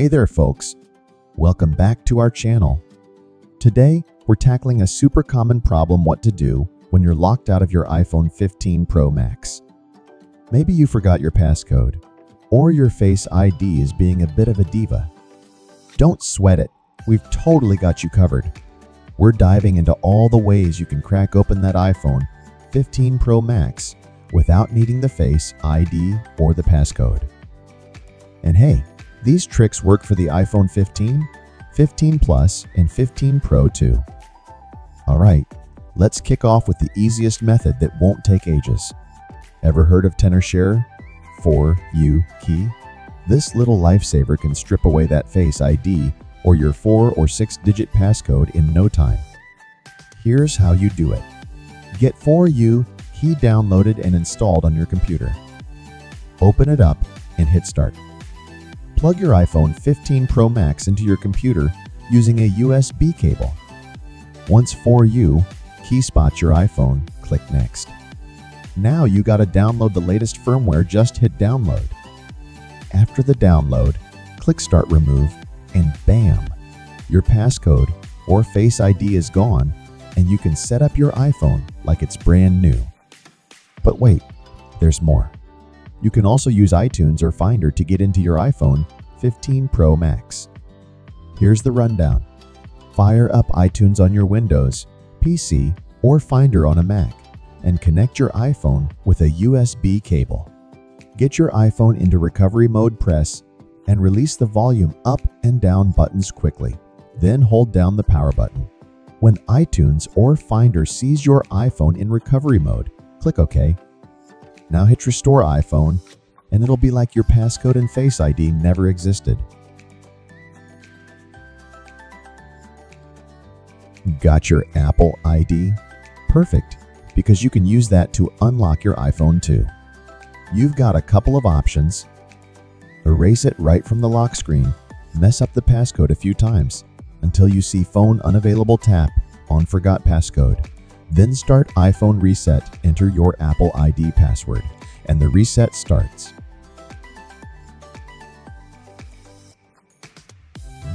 Hey there folks, welcome back to our channel. Today, we're tackling a super common problem what to do when you're locked out of your iPhone 15 Pro Max. Maybe you forgot your passcode, or your Face ID is being a bit of a diva. Don't sweat it, we've totally got you covered. We're diving into all the ways you can crack open that iPhone 15 Pro Max without needing the Face ID or the passcode. And hey, these tricks work for the iPhone 15, 15 Plus, and 15 Pro too. Alright, let's kick off with the easiest method that won't take ages. Ever heard of Tenorshare 4U key? This little lifesaver can strip away that Face ID or your 4 or 6 digit passcode in no time. Here's how you do it. Get 4U key downloaded and installed on your computer. Open it up and hit start. Plug your iPhone 15 Pro Max into your computer using a USB cable. Once 4U key spots your iPhone, click Next. Now you gotta download the latest firmware, just hit download. After the download, click Start Remove and bam! Your passcode or Face ID is gone and you can set up your iPhone like it's brand new. But wait, there's more. You can also use iTunes or Finder to get into your iPhone 15 Pro Max. Here's the rundown. Fire up iTunes on your Windows, PC, or Finder on a Mac and connect your iPhone with a USB cable. Get your iPhone into recovery mode press and release the volume up and down buttons quickly. Then hold down the power button. When iTunes or Finder sees your iPhone in recovery mode, click OK. Now hit Restore iPhone, and it'll be like your passcode and Face ID never existed. Got your Apple ID? Perfect, because you can use that to unlock your iPhone too. You've got a couple of options. Erase it right from the lock screen, mess up the passcode a few times until you see phone unavailable tap on forgot passcode. Then start iPhone reset, enter your Apple ID password, and the reset starts.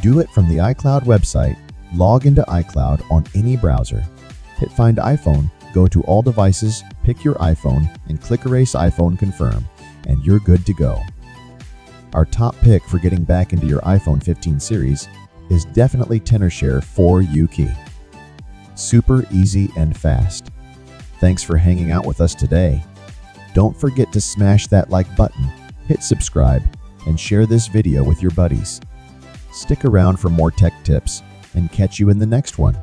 Do it from the iCloud website, log into iCloud on any browser. Hit Find iPhone, go to All Devices, pick your iPhone, and click Erase iPhone Confirm, and you're good to go. Our top pick for getting back into your iPhone 15 series is definitely Tenorshare 4uKey. Super easy and fast. Thanks for hanging out with us today. Don't forget to smash that like button, hit subscribe, and share this video with your buddies. Stick around for more tech tips and catch you in the next one.